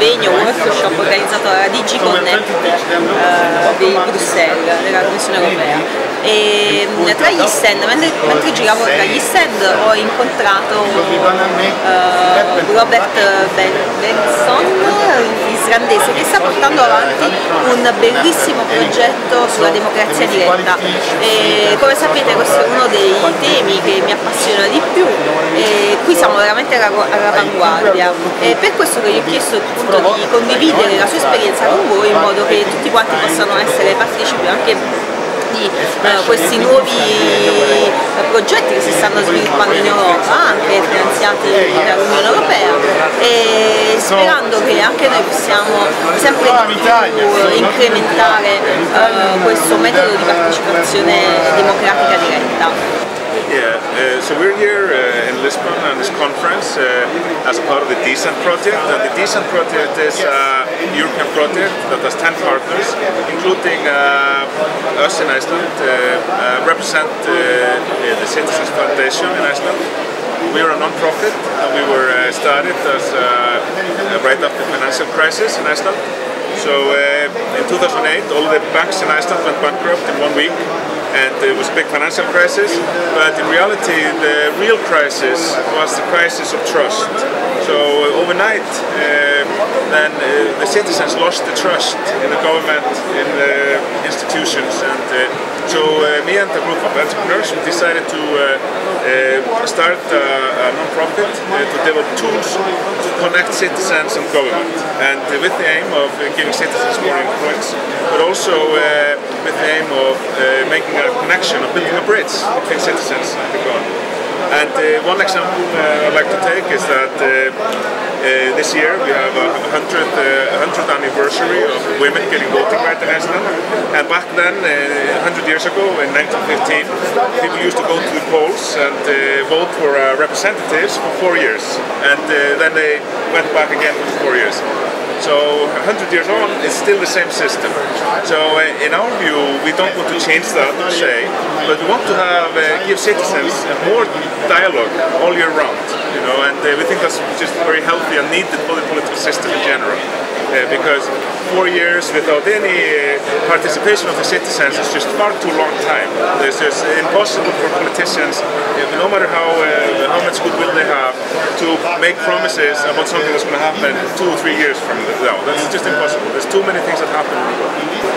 uh, convegno, workshop organizzato dalla DG Connect uh, di Bruxelles, della Commissione Europea. E mm, tra gli stand, mentre, mentre giravo tra gli stand ho incontrato uh, Robert Benson, islandese, che sta portando avanti un bellissimo progetto sulla democrazia diretta. E come sapete questo è uno dei temi che mi appassiona di più. E qui siamo veramente all'avanguardia. E per questo che gli ho chiesto appunto di condividere la sua esperienza con voi in modo che tutti quanti possano essere partecipi anche di uh, questi nuovi progetti che si stanno sviluppando in Europa, anche finanziati dall'Unione Europea e sperando che anche noi possiamo sempre più incrementare uh, questo metodo di partecipazione democratica diretta. Yeah, uh, so we're here uh, in Lisbon on this conference uh, as part of the D-CENT project. And the D-CENT project is a European project that has 10 partners, including uh, us in Iceland, uh, uh, represent the Citizens Foundation in Iceland. We are a non-profit and we were started as right after the financial crisis in Iceland. So in 2008 all the banks in Iceland went bankrupt in one week and it was a big financial crisis, but in reality the real crisis was the crisis of trust. So uh, overnight uh, then uh, the citizens lost the trust in the government, in the institutions and uh, so uh, me and a group of entrepreneurs we decided to uh, uh start a, a non-profit uh, to develop tools to connect citizens and government and with the aim of uh, giving citizens more influence but also with the aim of making a connection, of building a bridge between citizens and the government. And uh, one example uh, I'd like to take is that uh, uh this year we have a 100th, 100th uh, anniversary of women getting voting rights in Iceland. And back then, 100 uh, years ago, in 1915, people used to go to the polls and vote for representatives for four years. And then they went back again for four years. So 100 years on, it's still the same system. So uh, in our view, we don't want to change that per se, but we want to have uh, give citizens more dialogue all year round. You know, and uh, we think that's just very healthy and needed for the political system in general uh, because four years without any uh, participation of the citizens is just far too long time. It's just impossible for politicians, no matter how uh, how much goodwill they have, to make promises about something that's going to happen two or three years from now. That's just impossible. There's too many things that happen in the world.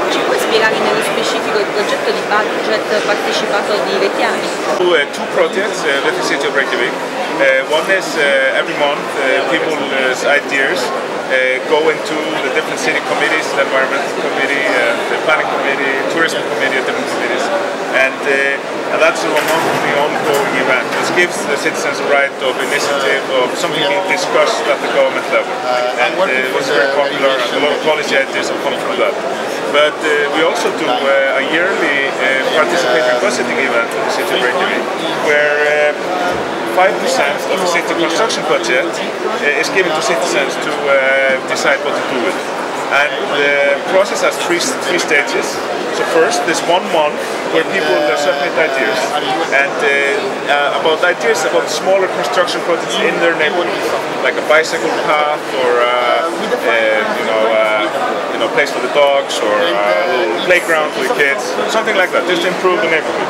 Ci puoi spiegare nello specifico il progetto di budget partecipato di Rechiani? Uh, two projects uh, with the city of Reykjavik. Uh, one is uh, every month uh, people's ideas uh, go into the different city committees, the environment committee, uh, the planning committee, tourism committee, different committees. Uh, and that's a monthly ongoing event. This gives the citizens a right of initiative, of something being discussed at the government level. And uh, it was very popular and a lot of policy ideas have come from that. But uh, we also do uh, a yearly participatory budgeting event in the city of Reykjavik, where 5% of the city construction budget uh, is given to citizens to uh, decide what to do with. And the process has three, three stages. So first, there's one month where people uh, submit ideas and uh, uh, about ideas about smaller construction projects in their neighborhood, like a bicycle path or uh, you know you know, place for the dogs or a playground for the kids, something like that, just improve the neighborhood.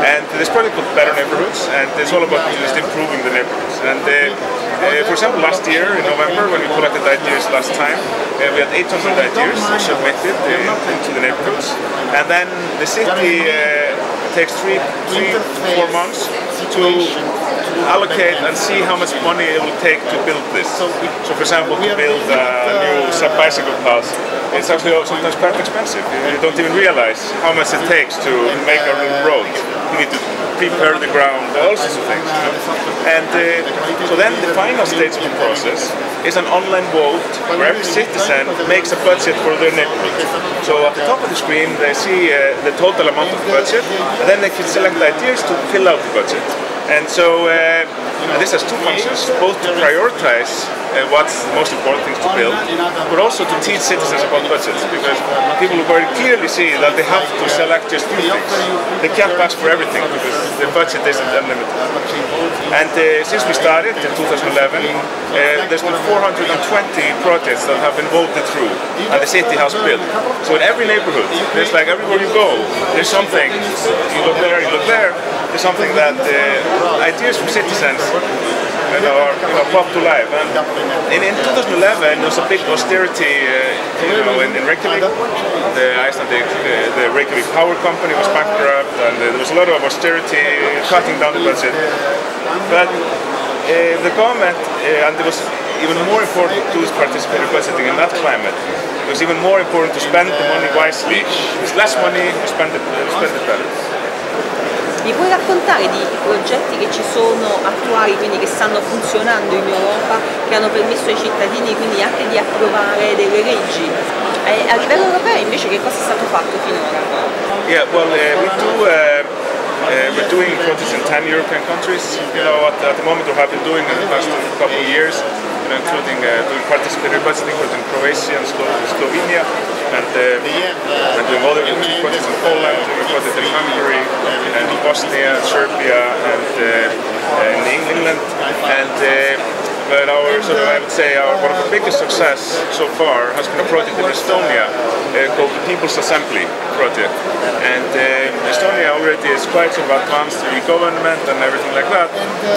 And this project called Better Neighborhoods, and it's all about just improving the neighborhoods. And uh, for example, last year in November, when we collected ideas last time, uh, we had 800 ideas submitted uh, into the neighborhoods. And then the city uh, takes three, three, four months to allocate and see how much money it will take to build this. So, for example, to build a new bicycle path, it's actually sometimes quite expensive. You don't even realize how much it takes to make a road. You need to prepare the ground, all sorts of things. You know? And uh, so then the final stage of the process is an online vote where every citizen makes a budget for their neighborhood. So at the top of the screen they see uh, the total amount of budget and then they can select ideas to fill out the budget. And so uh, this has two functions, both to prioritize uh, what's the most important things to build, but also to teach citizens about budgets, because people very clearly see that they have to select just few things. They can't ask for everything, because the budget isn't unlimited. And uh, since we started in 2011, uh, there's been 420 projects that have been voted through, and the city has built. So in every neighborhood, there's like everywhere you go, there's something. You look there, you look there. There's something that uh, ideas from citizens you know, are you know, brought to life. And in, in 2011, there was a big austerity, uh, you know, in, in Reykjavik. The Icelandic, uh, the Reykjavik Power Company was bankrupt, and uh, there was a lot of austerity, cutting down the budget. But uh, the government, uh, and it was even more important to participatory budgeting in that climate. It was even more important to spend the money wisely. With less money, you spend it, you spend it better. Mi puoi raccontare di progetti che ci sono attuali, quindi che stanno funzionando in Europa, che hanno permesso ai cittadini quindi anche di approvare delle leggi? E a livello europeo invece che cosa è stato fatto finora? Yeah, well, uh, we do, uh, uh, we're doing projects in 10 European countries. You know, at, at the moment we have been doing in the past couple of years, you know, including uh, doing participatory budgeting in Croatia and Slo Slovenia, and, uh, and doing other projects in Poland, doing projects in Hungary, Bosnia, Serbia, and uh, in England, and but our sort of, I would say, our, one of the biggest success so far has been a project in Estonia uh, called the People's Assembly Project. And uh, Estonia already is quite sort of advanced in government and everything like that.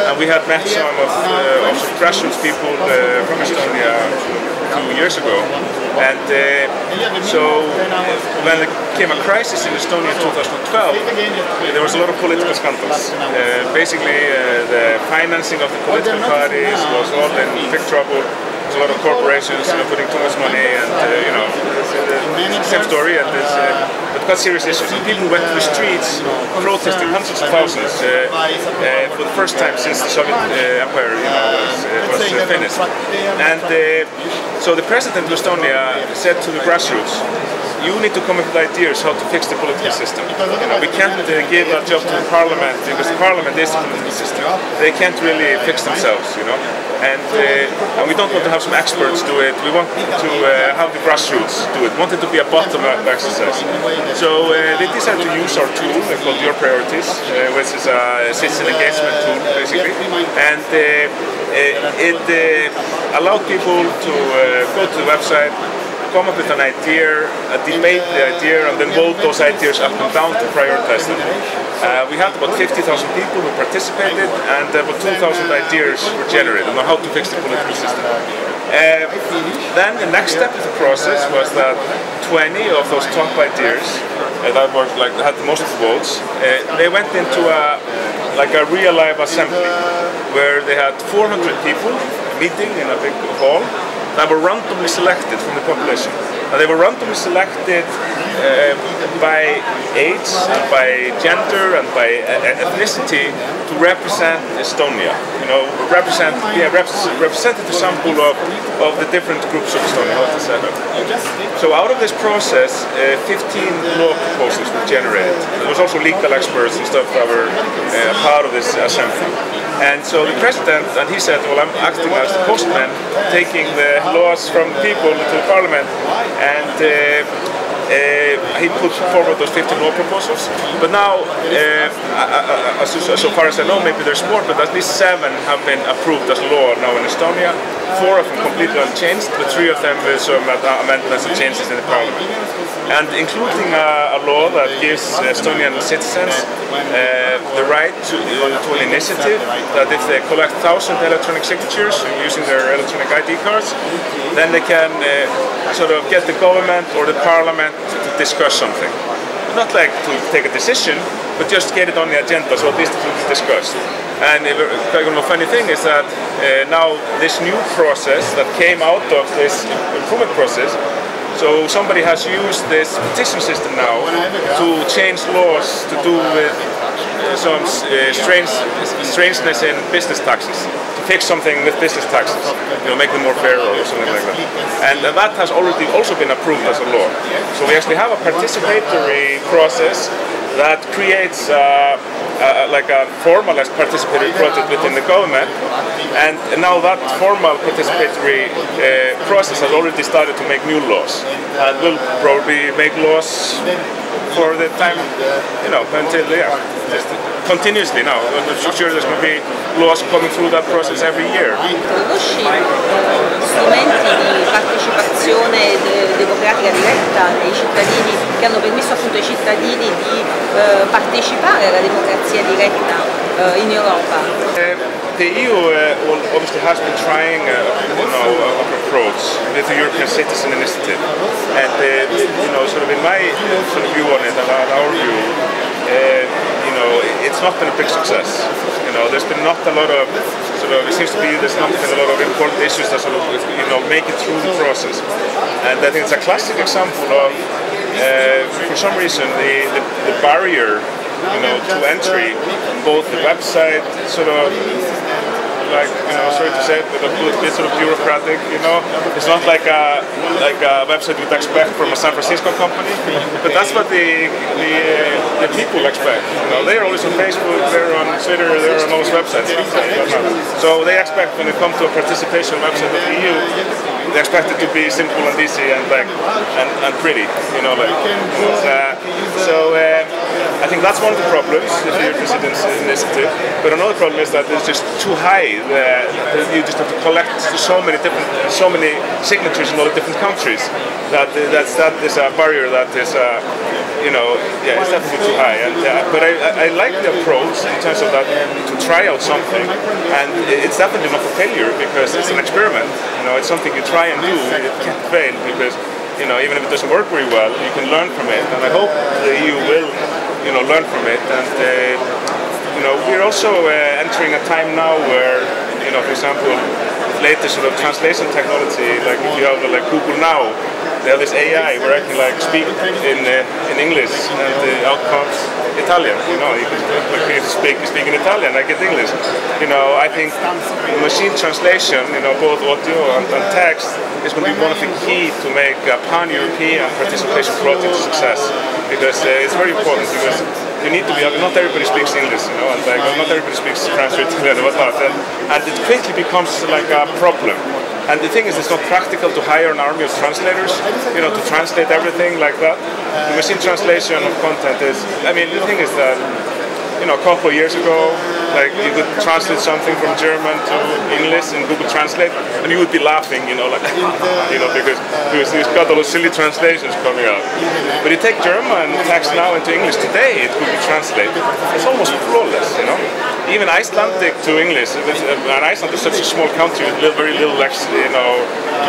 And we had met some of, uh, of grassroots people uh, from Estonia two years ago. And uh, so when there came a crisis in Estonia in 2012, there was a lot of political scandals. Uh, basically, uh, the financing of the political parties was all in big trouble. A lot of corporations you know, putting too much money, and uh, you know, same story. And uh, but quite serious issues. And people went to the streets protesting, hundreds of thousands, uh, uh, for the first time since the Soviet uh, Empire, you know, was, was uh, finished. And so the president of Estonia said to the grassroots, you need to come up with ideas how to fix the political system. You know, we can't uh, give that job to the parliament because the parliament is the political system. They can't really fix themselves, you know. And, uh, and we don't want to have some experts do it. We want to uh, have the grassroots do it. We want it to be a bottom-up exercise. So uh, they decided to use our tool called Your Priorities, uh, which is a citizen engagement tool, basically. And uh, it allowed people to go to the website, come up with an idea, uh, debate the idea, and then vote those ideas up and down to prioritize them. Uh, we had about 50,000 people who participated, and about 2,000 ideas were generated on how to fix the political system. Uh, then the next step of the process was that 20 of those top ideas uh, that were like had the most votes, uh, they went into a like a real live assembly where they had 400 people meeting in a big hall that were randomly selected from the population. They were randomly selected uh, by age, and by gender, and by uh, ethnicity to represent Estonia. You know, represent, yeah, representative sample of, of the different groups of Estonia. So out of this process, uh, 15 law proposals were generated. There was also legal experts and stuff that were uh, part of this assembly. And so the president, and he said, well, I'm acting as the postman, taking the laws from people to parliament, and uh, he put forward those 15 law proposals. But now, uh, as, so far as I know, maybe there's more, but at least seven have been approved as law now in Estonia. Four of them completely unchanged, but three of them with some amendments and changes in the parliament and including a, a, law that gives Estonian citizens uh, the right to, uh, to, an initiative that if they collect 1,000 electronic signatures using their electronic ID cards, then they can uh, sort of get the government or the parliament to discuss something. Not like to take a decision, but just get it on the agenda so at least it will discussed. And the funny thing is that uh, now this new process that came out of this improvement process so somebody has used this petition system now to change laws to do with some uh, strange, strangeness in business taxes, to fix something with business taxes, you know, make them more fair or something like that. And that has already also been approved as a law. So we actually have a participatory process that creates uh, like a formalized participatory project within the government, and now that formal participatory uh, process has already started to make new laws, and will probably make laws for the time, you know, until yeah, just continuously now. I'm sure there's going to be laws coming through that process every year. Conosci eh, strumenti di partecipazione de- democratica diretta dei cittadini che hanno permesso appunto ai cittadini di eh, partecipare alla democrazia diretta eh, in Europa? Uh, the EU uh, well, obviously has been trying uh, you know, a approach with the European Citizen Initiative, and uh, you know, sort of in my sort of view on it, and our view, uh, you know, it's not been a big success. You know, there's been not a lot of sort of. It seems to be there's not been a lot of important issues that sort of you know make it through the process, and I think it's a classic example of. Uh, for some reason, the, the, the barrier you know, to entry, both the website, sort of like you know, sorry to say but a bit sort of bureaucratic. You know, it's not like a like a website you'd expect from a San Francisco company, but that's what the the, the people expect. You know, they're always on Facebook, they're on Twitter, they're on all those websites. So they expect when it comes to a participation website of the EU, they expect it to be simple and easy and like and, and pretty. You know, like uh, so. Uh, I think that's one of the problems with the Citizens Initiative. But another problem is that it's just too high. The, you just have to collect so many different, so many signatures in all the different countries. That that's that is a barrier that is, uh, you know, yeah, it's definitely too high. And, uh, but I, I, I like the approach in terms of that to try out something, and it's definitely not a failure because it's an experiment. You know, it's something you try and do. It can't fail because you know, even if it doesn't work very well, you can learn from it. And I hope the EU will, you know, learn from it. And uh, you know, we're also uh, entering a time now where, you know, for example, latest sort of translation technology, like if you have like Google Now, they have this AI where I can like speak in uh, in English and the out comes Italian. You know, you can like, speak speak in Italian, I get English. You know, I think machine translation, you know, both audio and, and text, is going to be one of the key to make pan-European participation project success because uh, it's very important because you need to be not everybody speaks English, you know, and like, not everybody speaks French Italian whatnot, and, and it quickly becomes like a problem. And the thing is, it's not practical to hire an army of translators, you know, to translate everything like that. The machine translation of content is, I mean, the thing is that, you know, a couple of years ago, like you could translate something from German to English in Google Translate, and you would be laughing, you know, like, you know, because you've got all those silly translations coming out. But you take German text now into English today, it could be translated. it's almost flawless, you know. Even Icelandic to English, and Iceland is such a small country with very little, actually, you know,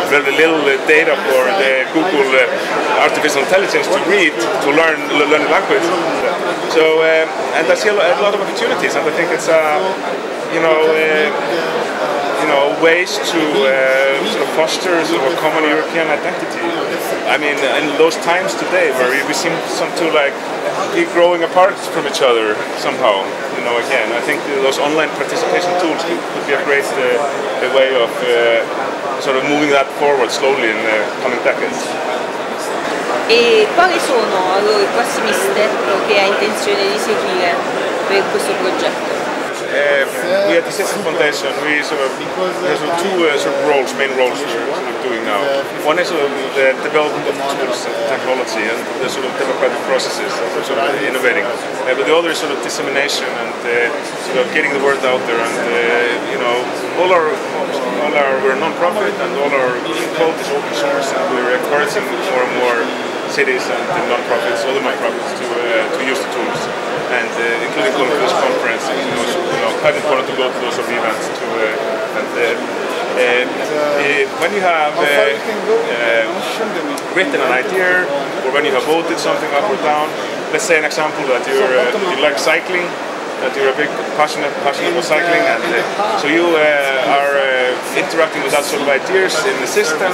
very little data for the Google uh, artificial intelligence to read to learn learn the language. So um, and I see a lot of opportunities, and I think it's uh, you know. Uh, you know, ways to uh, sort of foster sort of a common European identity. I mean, in those times today where we seem some to like be growing apart from each other somehow. You know, again, I think those online participation tools could, be a great uh, way of uh, sort of moving that forward slowly in the coming decades. E quali sono allora i prossimi step che ha intenzione di seguire per questo progetto? Uh, we at the Citizen Foundation, we sort of sort of two uh, sort of roles, main roles we're sort of doing now. One is sort of the development of tools and technology and the sort of democratic processes that we're sort of innovating. Uh, but the other is sort of dissemination and uh, sort of getting the word out there and uh, you know all our all our we're a non-profit and all our code is open source and we're encouraging more and more cities and non-profits, other non-profits to uh, to use the tools and uh, including going to this conference. You know, so, you know, quite important to go to those events to uh, and. when you have written an idea, or when you have voted something up or down, let's say an example that you're, you like cycling, that you're a big passionate passionate about cycling, and uh, so you uh, are uh, interacting with that sort of ideas in the system.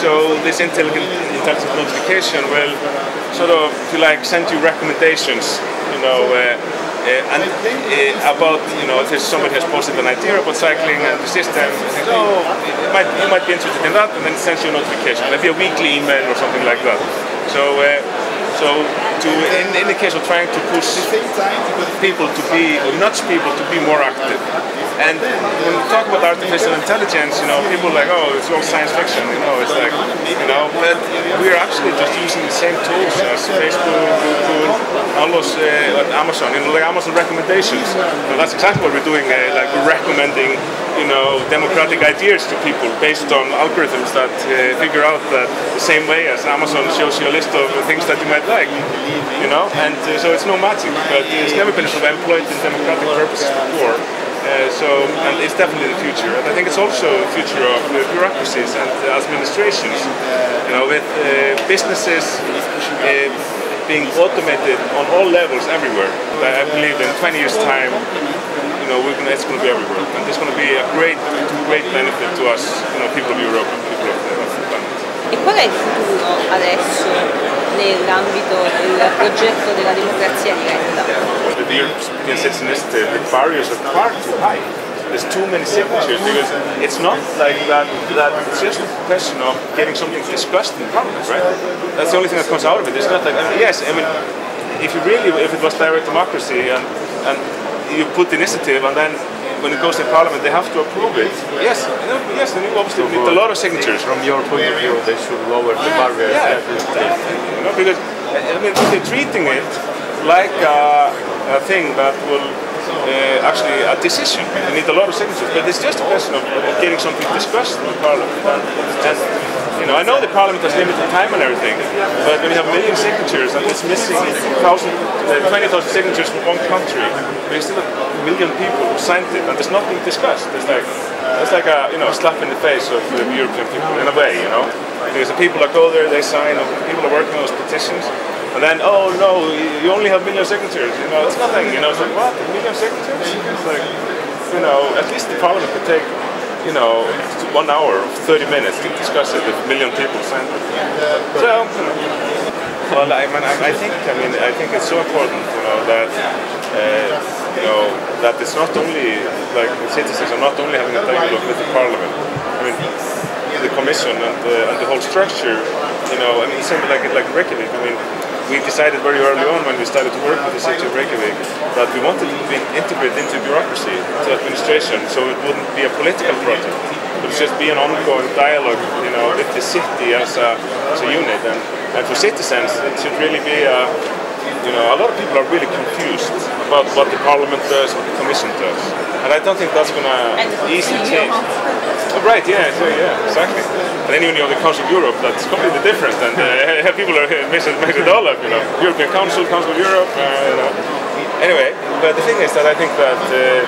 So this intelligent, intelligent notification will sort of, like, send you recommendations you know, uh, uh, and about, you know, if somebody has posted an idea about cycling and the system, think, oh, you might, you might be interested in that, and then it sends you a notification, maybe a weekly email or something like that. So, so to in, in the case of trying to push people to be, or nudge people to be more active. And when we talk about artificial intelligence, you know, people are like, oh, it's all science fiction, you know, it's like, you know, but we're actually just using the same tools as Facebook, those, uh, Amazon, you know, like Amazon recommendations. That's exactly what we're doing, uh, like we're recommending, you know, democratic ideas to people based on algorithms that uh, figure out that the same way as Amazon shows you a list of things that you might like, you know, and so it's no magic, but it's never been sort of employed in democratic purposes before. Uh, so, and it's definitely the future. And I think it's also the future of uh, bureaucracies and uh, administrations. You know, with businesses being automated on all levels everywhere. I believe in 20 years' time, you know, gonna, it's going to be everywhere, and it's going to be a great, great benefit to us, you know, people of Europe and people of the, of the planet. E qual è il futuro adesso nell'ambito del progetto della democrazia diretta? the European Citizen Initiative, the barriers are far too high. There's too many signatures because it's not like that, that it's just a question of getting something discussed in Parliament, right? That's the only thing that comes out of it. It's not like, I mean, yes, I mean, if you really, if it was direct democracy and, and you put the initiative and then when it goes to Parliament they have to approve it. Yes, yes, then you obviously need a lot of signatures. From your point of view, they should lower the barriers. Yeah, you know, because I mean, they're treating it like a, a thing that will uh, actually a decision. You need a lot of signatures, but it's just a question of, getting something discussed in Parliament. And, you know, I know the Parliament has limited time and everything, but when you have a million signatures and it's missing thousand, uh, 20,000 signatures from one country, there's still a million people who signed it and there's nothing discussed. It's like it's like a you know slap in the face of the European people in a way, you know, because the people that go there they sign, people are working on those petitions, and then, oh no, you only have million signatures. You know, it's nothing. You know, it's like what? Million signatures? It's like, you know, at least the parliament could take, you know, one hour, 30 minutes to discuss it if a million people signed. So, well, I mean, I, think, I mean, I think it's so important, you know, that, uh, you know, that it's not only like the citizens are not only having a dialogue with the parliament. I mean, the commission and the, and the whole structure, you know, I mean, same like it like Reykjavik. I mean we decided very early on when we started to work with the city of Reykjavik that we wanted to be integrated into bureaucracy, into administration, so it wouldn't be a political project. It would just be an ongoing dialogue, you know, with the city as a, as a unit. And, and for citizens, it should really be a, you know, a lot of people are really confused about what the parliament does, what the commission does. And I don't think that's going to easily change. Oh, right, yeah, so, yeah, exactly. And then even you know the Council of Europe, that's completely different. And uh, people are mixing it all up, you know. European Council, Council of Europe, uh, you know. Anyway, but the thing is that I think that uh,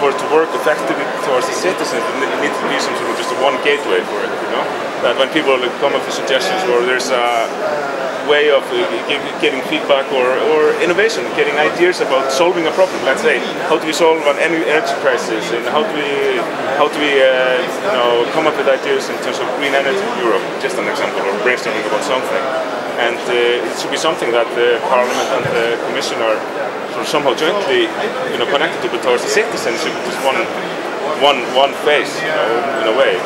for it to work effectively towards the citizens, it needs to be some sort of just a one gateway for it, you know. That when people come up with suggestions or there's a way of uh, getting feedback or, or innovation, getting ideas about solving a problem. Let's say, how do we solve an energy crisis, and how do we how do we uh, you know come up with ideas in terms of green energy in Europe? Just an example, or brainstorming about something. And uh, it should be something that the Parliament and the Commission are sort of somehow jointly you know connected to, but towards the citizens, just one one one face, you know, in a way.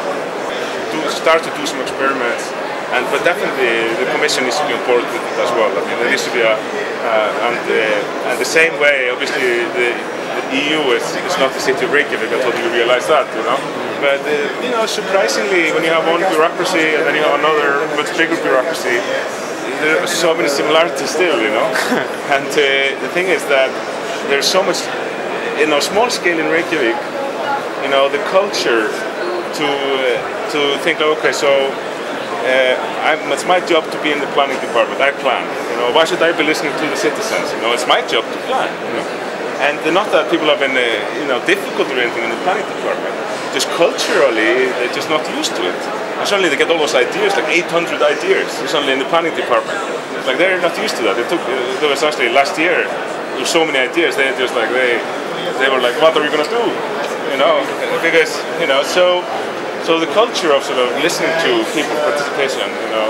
To start to do some experiments and but definitely the commission needs to be on board with it as well. I mean, there needs to be a uh, and uh, and the same way, obviously the, the EU is, is not the city of Reykjavik. I totally realize that, you know. But uh, you know, surprisingly, when you have one bureaucracy and then you have another much bigger bureaucracy, there are so many similarities still, you know. and uh, the thing is that there's so much, in a small scale in Reykjavik, you know, the culture to uh, to think, okay, so uh, it's my job to be in the planning department. I plan. You know, why should I be listening to the citizens? You know, it's my job to plan. You know? And not that people have been, uh, you know, difficult or anything in the planning department. Just culturally, they're just not used to it. And suddenly they get all those ideas, like 800 ideas, suddenly in the planning department. Like they're not used to that. It took, uh, there was actually last year, there were so many ideas. They just like they, they were like, what are we gonna do? You know, because you know, so so the culture of sort of listening to people participation, you know,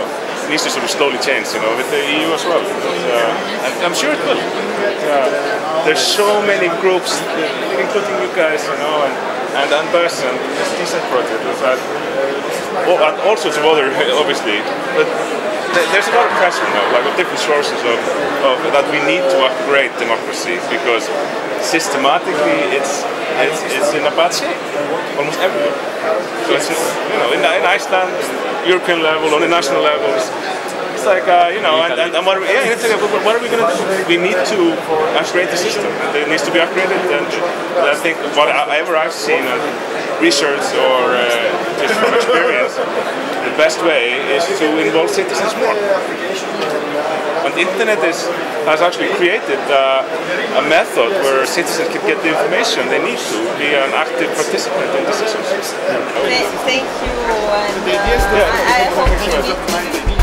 needs to sort of slowly change, you know, with the EU as well. Uh, I'm sure it will. Uh, there's so many groups, including you guys, you know, and and, and this D-CENT project, that, oh, and all sorts of other, obviously, but there's a lot of pressure now, like of different sources of, of that we need to upgrade democracy because systematically it's it's, it's in a bad shape, almost everywhere. So it's you know in, in Iceland, European level, on the national levels, it's like uh, you know, and, and, and what, are we, yeah, it's like, what are we going to do? We need to upgrade the system. It needs to be upgraded, and I think whatever I've seen, uh, research or uh, just from experience, the best way is to involve citizens more. And the internet is, has actually created uh, a method where citizens can get the information they need to be an active participant in decisions. Thank you, and uh, I, I hope we meet